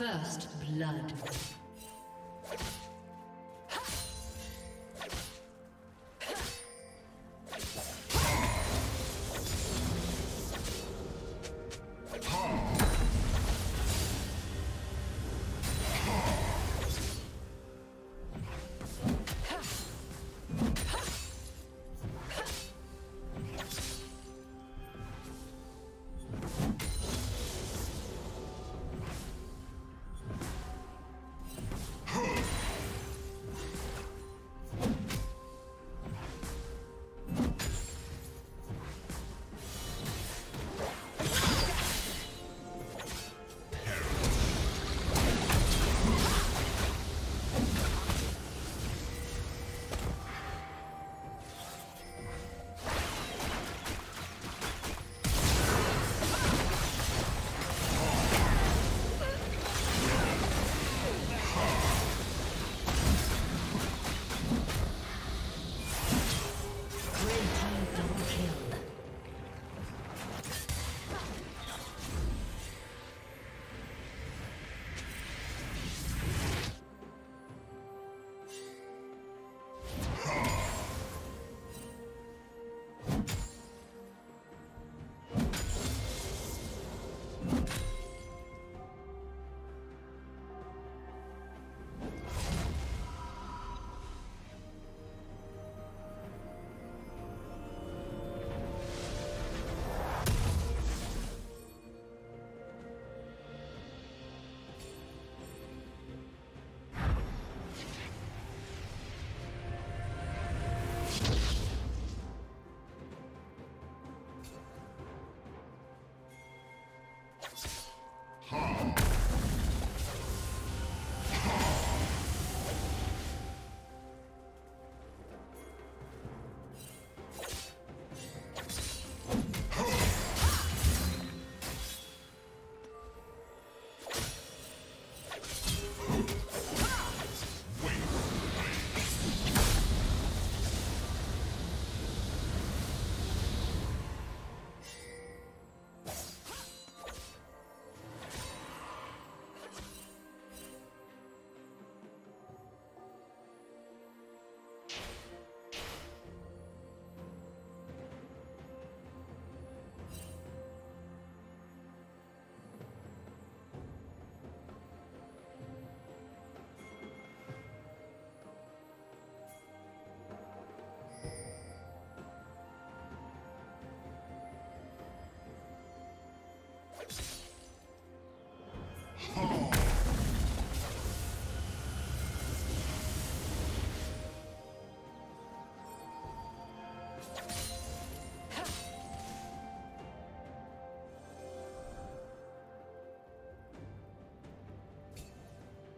First blood.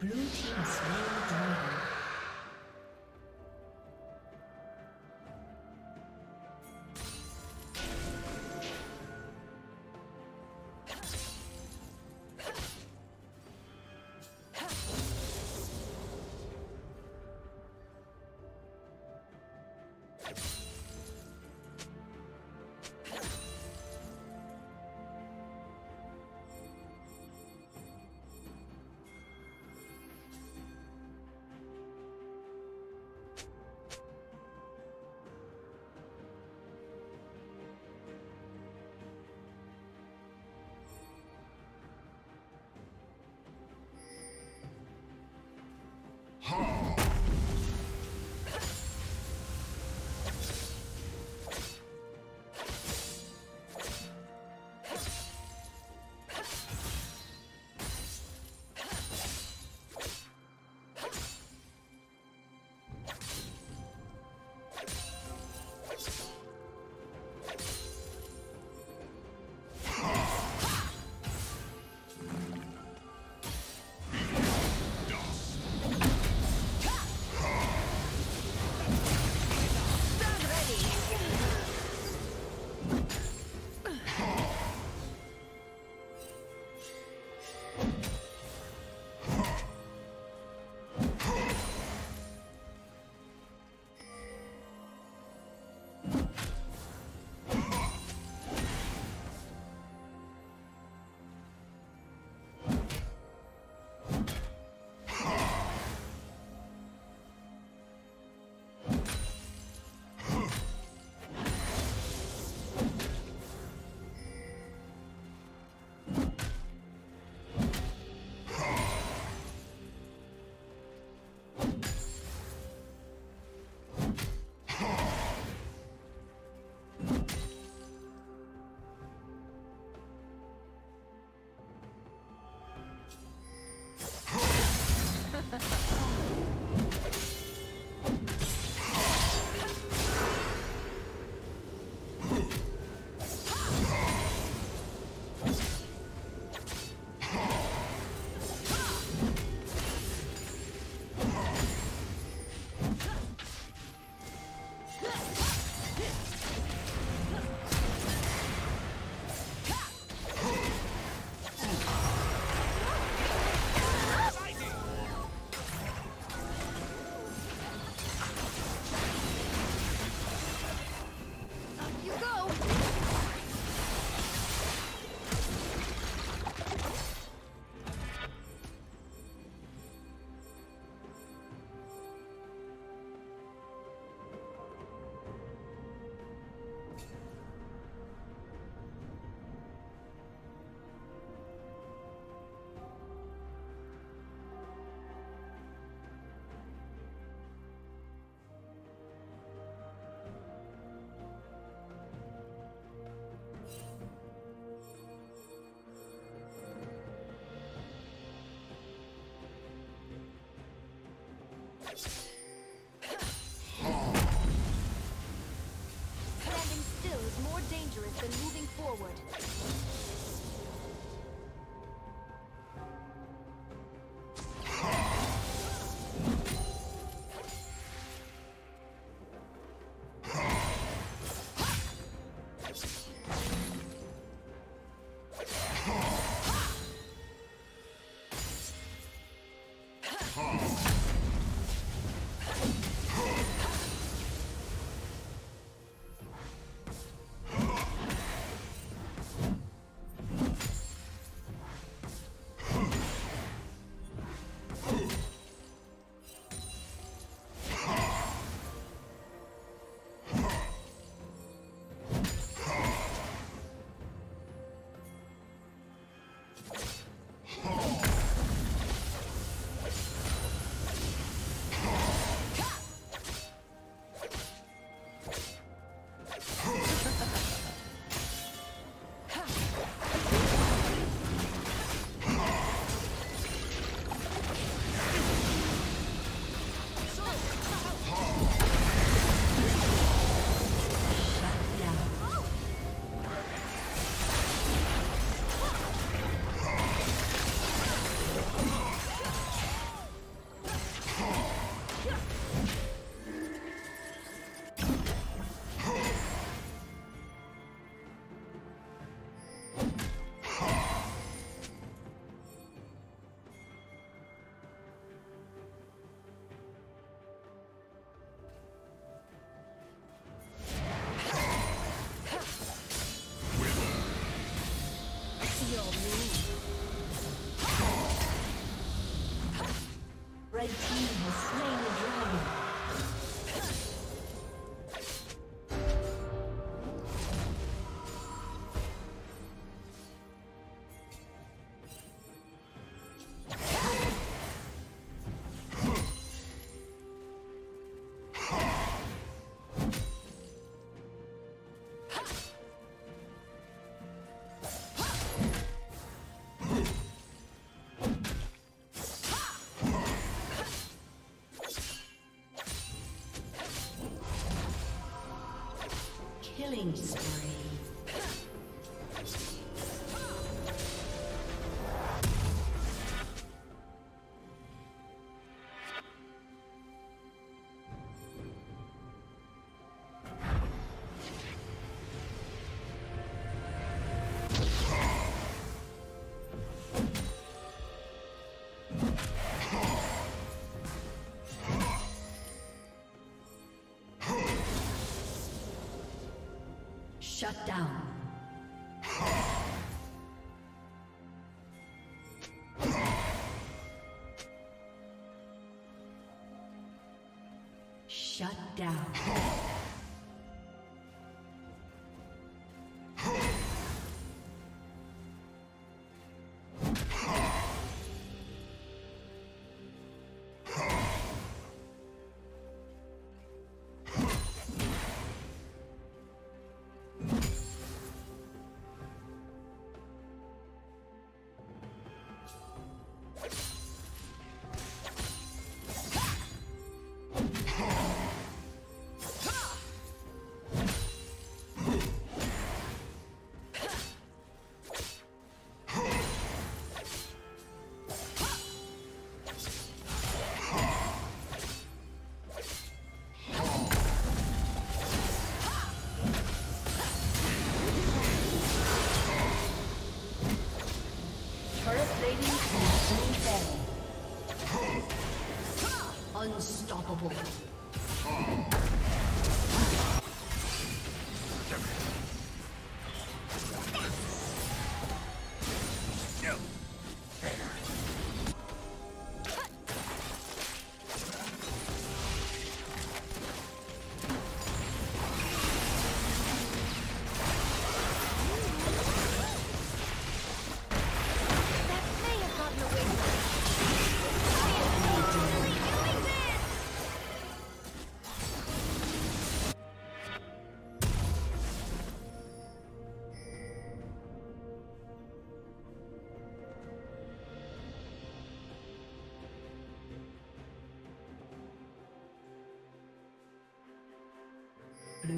Blue team slain Standing still is more dangerous than moving forward. Killing spree. Shut down.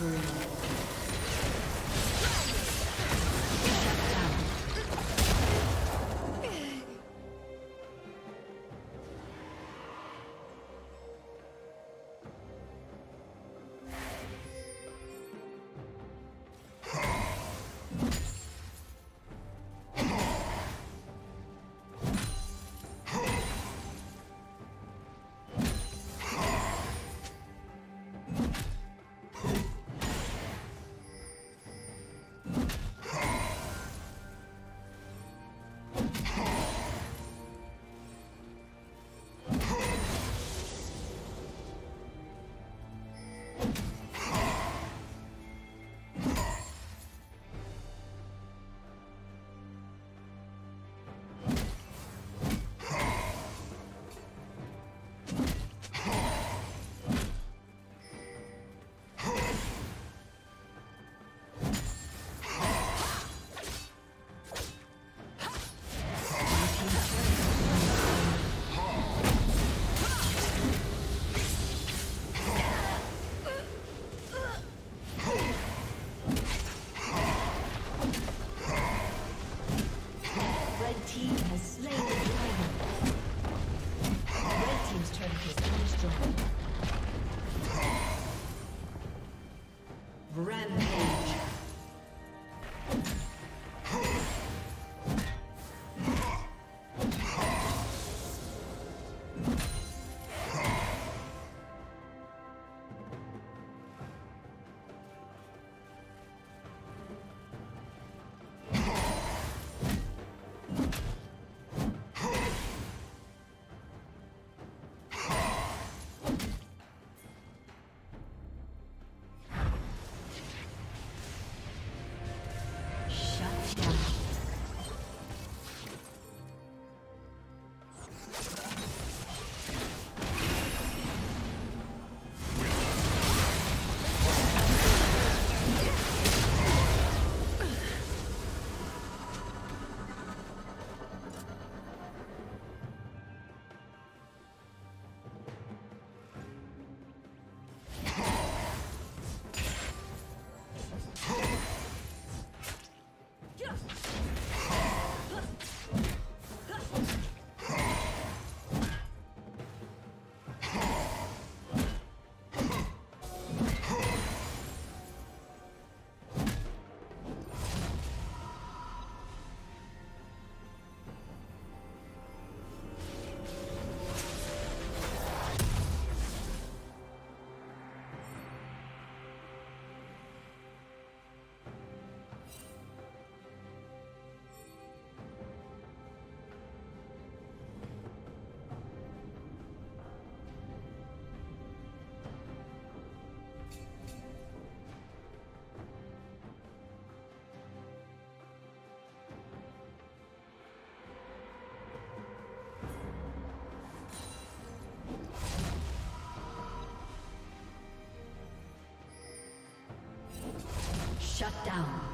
Killing Shut down.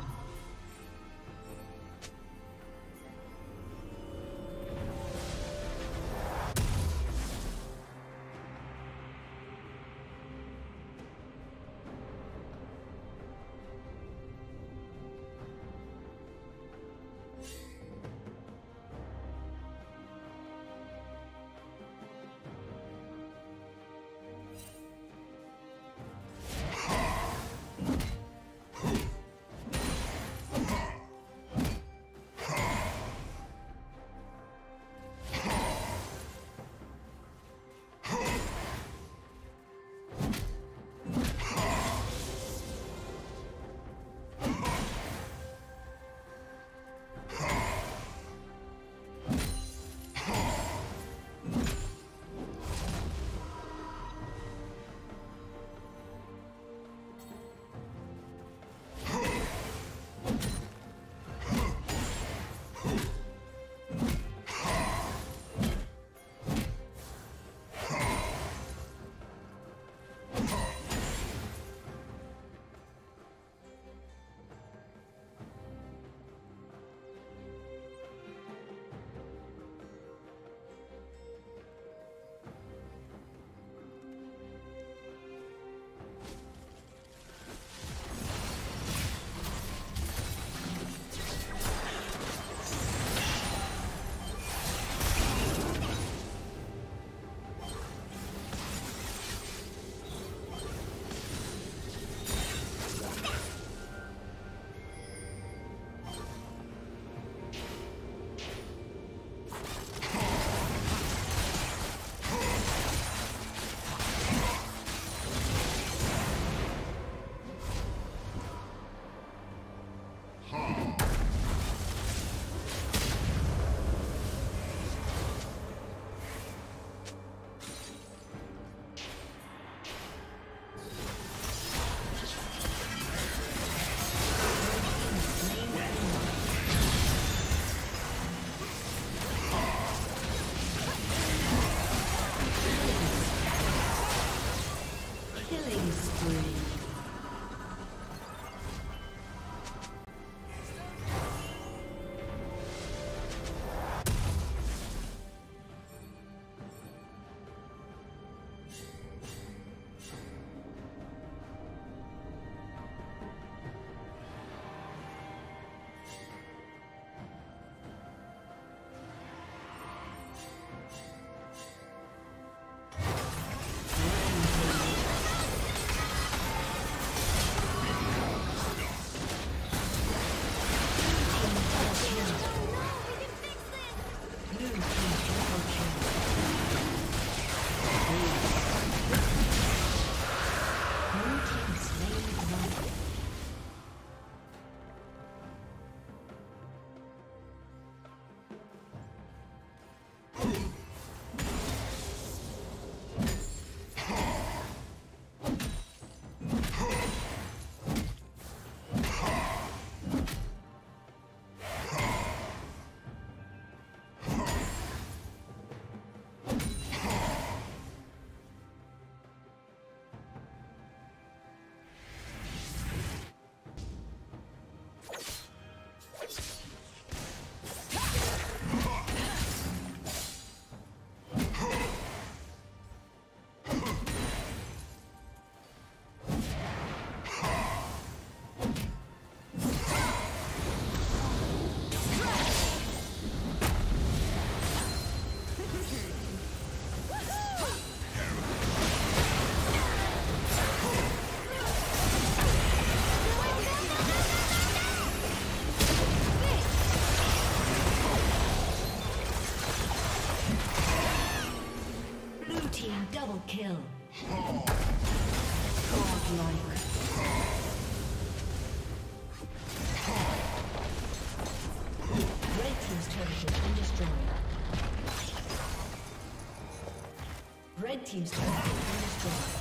Kill. Godlike. Red Team's turret has been destroyed. Red Team's turret has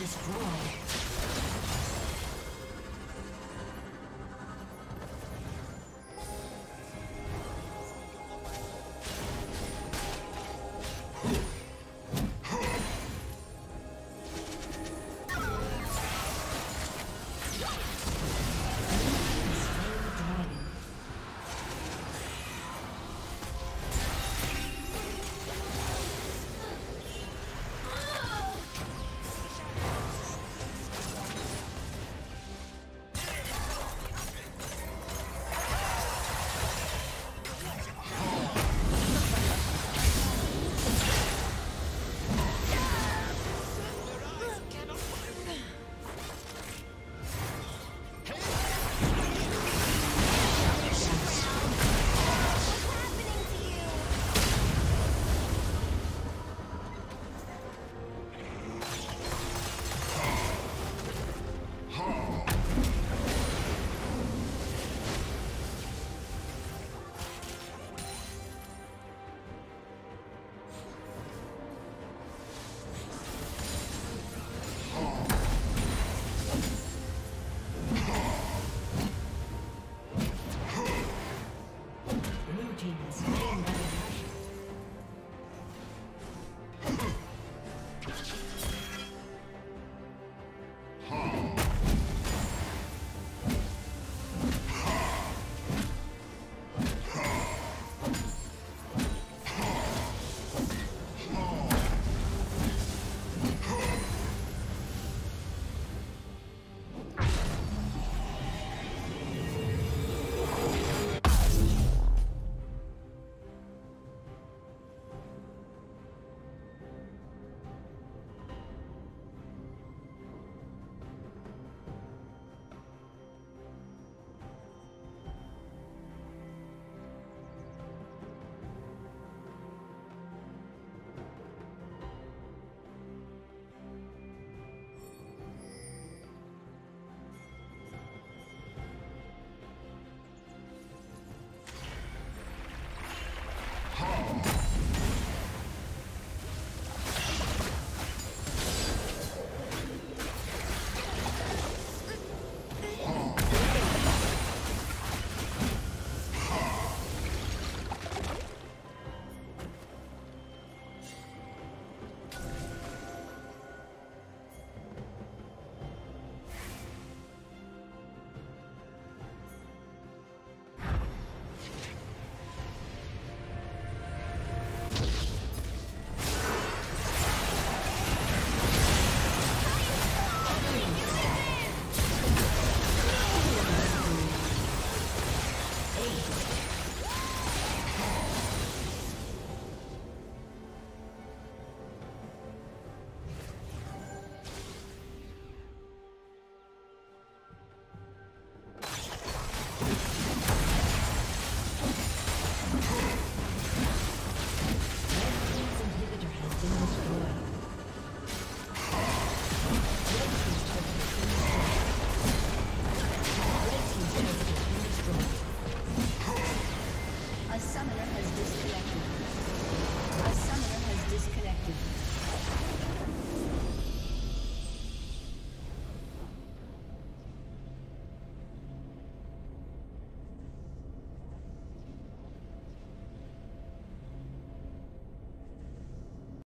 destroyed. Yeah.